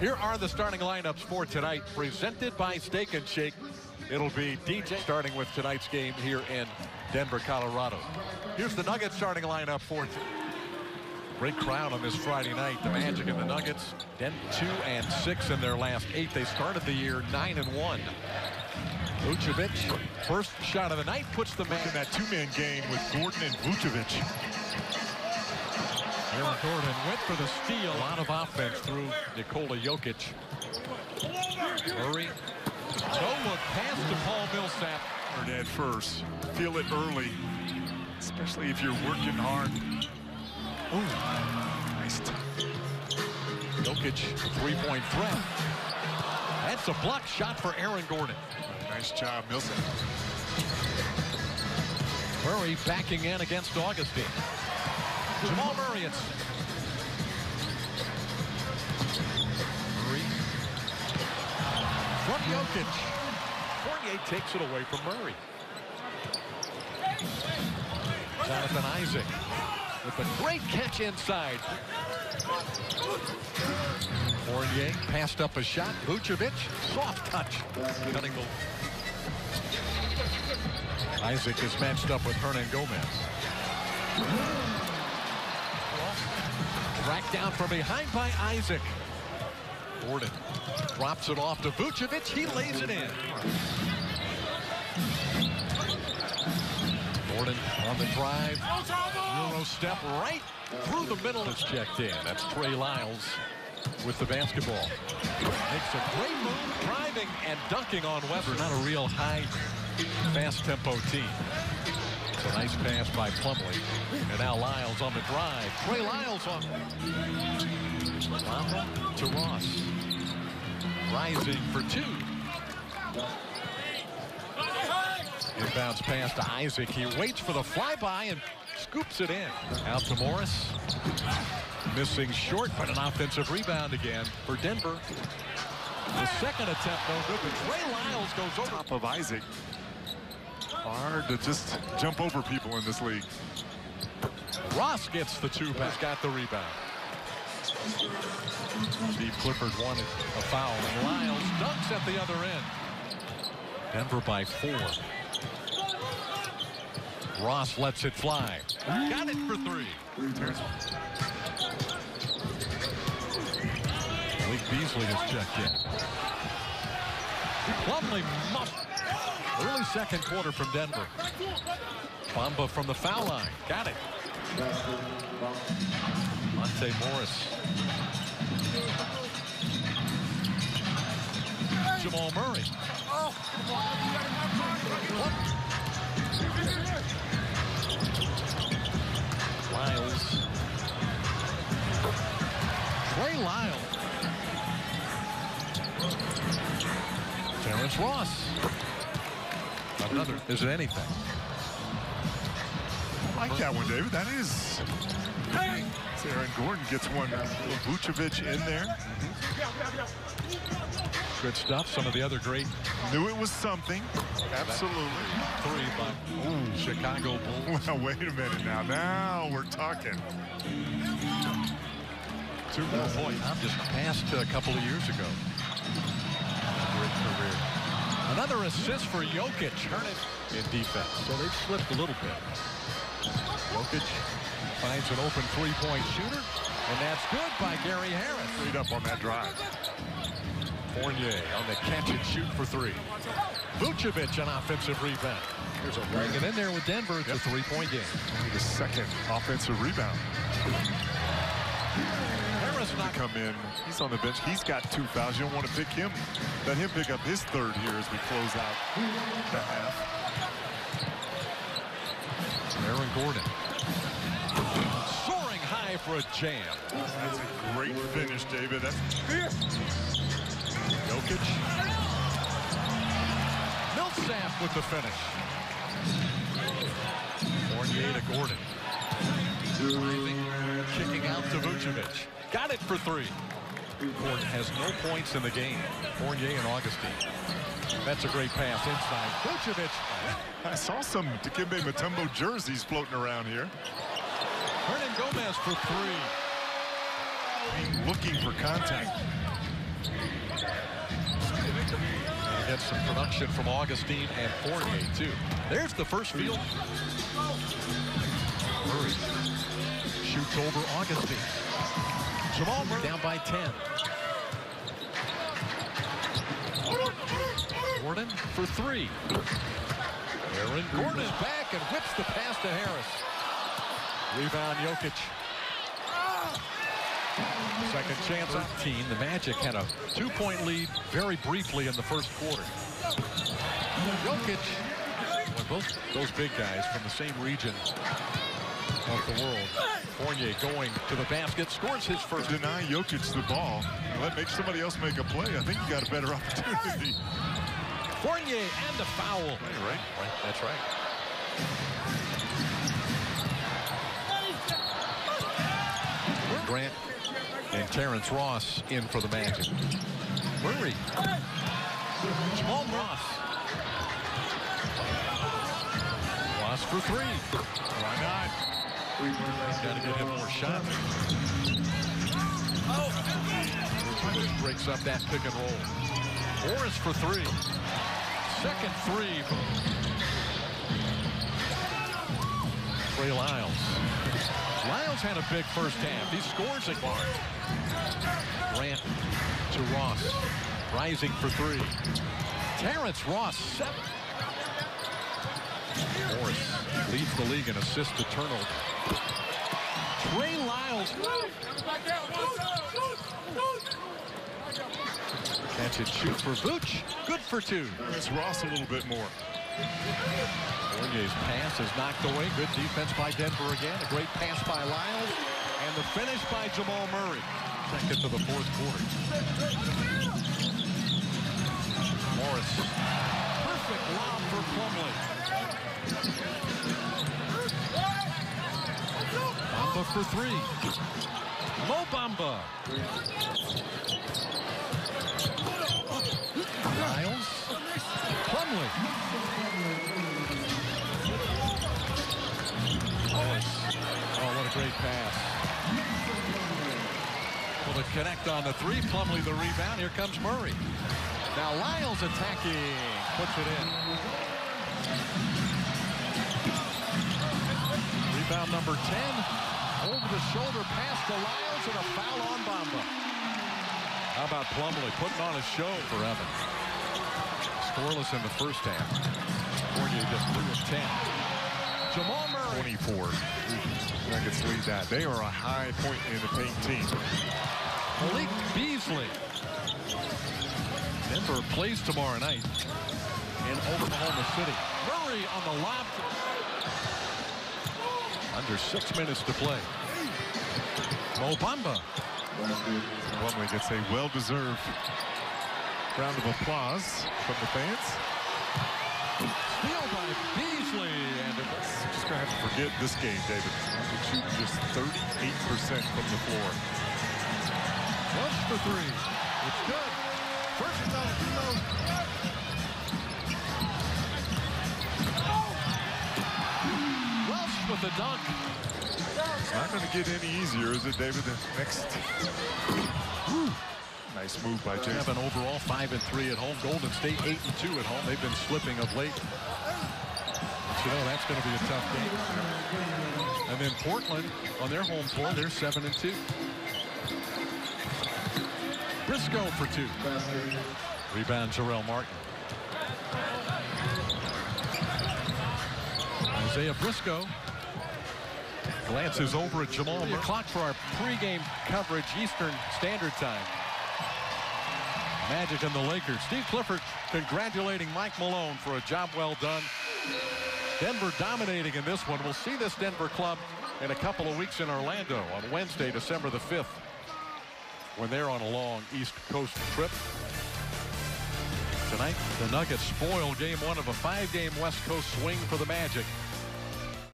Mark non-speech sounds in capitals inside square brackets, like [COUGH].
Here are the starting lineups for tonight, presented by Steak and Shake. It'll be DJ starting with tonight's game here in Denver, Colorado. Here's the Nuggets starting lineup for Great crowd on this Friday night. The Magic and the Nuggets, then two and six in their last eight. They started the year nine and one. Vucevic, first shot of the night, puts the man in that two-man game with Gordon and Vucevic. Aaron Gordon went for the steal. A lot of offense through Nikola Jokic. Murray. No look pass to Paul Millsap. At first, feel it early, especially if you're working hard. Ooh, nice. Jokic, three-point threat. That's a block shot for Aaron Gordon. Nice job, Millsap. Murray backing in against Augustin. Jamal Murray it's Murray Jokic. Fournier takes it away from Murray. Jonathan Isaac with a great catch inside. Fournier passed up a shot. Vucevic, soft touch. Cutting the... Isaac is matched up with Hernangomez. Tracked down from behind by Isaac. Gordon drops it off to Vucevic. He lays it in. Gordon on the drive. Euro step right through the middle. Is checked in. That's Trey Lyles with the basketball. Makes a great move, driving and dunking on Weber. Not a real high, fast-tempo team. It's a nice pass by Plumlee. And now Lyles on the drive. Trey Lyles on. Bamba to Ross. Rising for two. Inbounds pass to Isaac. He waits for the flyby and scoops it in. Out to Morris. Missing short, but an offensive rebound again for Denver. The second attempt, no good, but Trey Lyles goes over. Top of Isaac. Hard to just jump over people in this league. Ross gets the two back, He's got the rebound. Steve Clifford wanted a foul, and Lyles dunks at the other end. Denver by four. Ross lets it fly. Got it for three. Malik Beasley has checked in. Plumlee muffed. Early second quarter from Denver. Bamba from the foul line. Got it. Monte Morris. Jamal Murray. Lyles. Trey Lyles. Terrence Ross. Another. Is it anything? I like that one, David. That is. Hey! Aaron Gordon gets one. Vucevic in there. Good stuff. Some of the other great. Knew it was something. Absolutely. Three by Ooh. Chicago Bulls. [LAUGHS] Well, wait a minute now. Now we're talking. Two more points. I'm just passed a couple of years ago. Great career. Another assist for Jokic. Turn it in defense. So they've slipped a little bit. Jokic finds an open three-point shooter, and that's good by Gary Harris. Straight up on that drive. Fournier on the catch and shoot for three. Vucevic an offensive rebound. There's a bringing in there with Denver. It's yep. a three-point game. The second offensive rebound. Come in. He's on the bench. He's got two fouls. You don't want to pick him. Let him pick up his third here as we close out the half. Aaron Gordon. Soaring high for a jam. That's a great finish, David. That's Jokic. Millsap with the finish. Fournier to Gordon. Driving, kicking out to Vucevic. Got it for three. Gordon has no points in the game. Fournier and Augustin. That's a great pass inside. Vucevic. I saw some Dikembe Mutombo jerseys floating around here. Hernangomez for three. Looking for contact. And get some production from Augustin and Fournier, too. There's the first field. Murray shoots over Augustin. Jamal Murray down by 10. Gordon for three. Aaron Gordon is back and whips the pass to Harris. Rebound Jokic. Second chance 13. The Magic had a two-point lead very briefly in the first quarter. Jokic, both those big guys from the same region of the world. Fournier going to the basket, scores his first. Deny Jokic the ball. Let make somebody else make a play. I think you got a better [LAUGHS] opportunity. Fournier and the foul. Right, right. Right, that's right. Grant and Terrence Ross in for the Magic. Murray. Jamal Ross. Ross for three. Why not? Got him more. Vucevic breaks up that pick and roll. Morris for three. Second three. Trey Lyles. Lyles had a big first half. He scores at Barnes. Grant to Ross. Rising for three. Terrence Ross, seven. Morris leads the league in assist to turnover. Trey Lyles. Catch and shoot for Vooch. Good for two. It's Ross a little bit more. Fournier's pass is knocked away. Good defense by Denver again. A great pass by Lyles. And the finish by Jamal Murray. Second to the fourth quarter. Morris. Perfect lob for Plumlee. Bamba for three. Mo Bamba. Lyles. Plumlee. Morris. Oh, what a great pass. Well, it connect on the three? Plumlee the rebound. Here comes Murray. Now Lyles attacking. Puts it in. Rebound number 10. Over the shoulder pass to Lyles and a foul on Bamba. How about Plumlee putting on a show for Evans? Scoreless in the first half. Fournier just 2 of 10. Jamal Murray. 24. Nuggets lead that. They are a high point in the paint team. Malik Beasley. Denver plays tomorrow night in Oklahoma City. Murray on the lob. Under six minutes to play. Mo Bamba. Plumlee gets a well-deserved round of applause from the fans. Steal by Beasley. And Just gonna have to forget this game, David. Shooting just 38% from the floor. Rush for three. It's good. First time, with the dunk. It's not going to get any easier, is it, David? The next. Nice move by Jason. Seven overall, five and three at home. Golden State eight and two at home. They've been slipping of late. But you know that's going to be a tough game. And then Portland on their home floor, they're seven and two. Briscoe for two. Rebound Jarell Martin. Isaiah Briscoe glances over at Jamal. Murray. Clock for our pregame coverage, Eastern Standard Time. Magic and the Lakers. Steve Clifford congratulating Mike Malone for a job well done. Denver dominating in this one. We'll see this Denver club in a couple of weeks in Orlando on Wednesday, December the 5th, when they're on a long East Coast trip. Tonight, the Nuggets spoil game one of a five-game West Coast swing for the Magic.